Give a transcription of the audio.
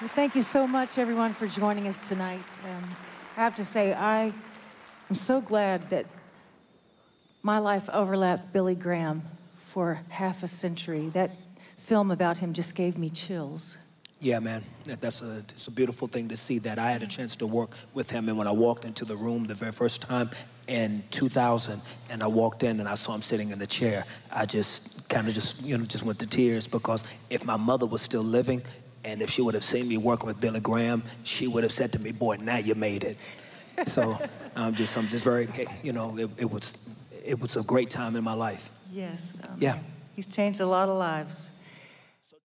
Thank you so much, everyone, for joining us tonight. Um, I have to say, I am so glad that my life overlapped Billy Graham for half a century. That film about him just gave me chills. Yeah, man, that's a it's a beautiful thing to see that I had a chance to work with him. And when I walked into the room the very first time in 2000, and I walked in and I saw him sitting in the chair, I just kind of just you know just went to tears because if my mother was still living, and if she would have seen me working with Billy Graham, she would have said to me, "Boy, now you made it." So I'm just I'm just very you know it, it was it was a great time in my life. Yes. Um, Yeah. He's changed a lot of lives.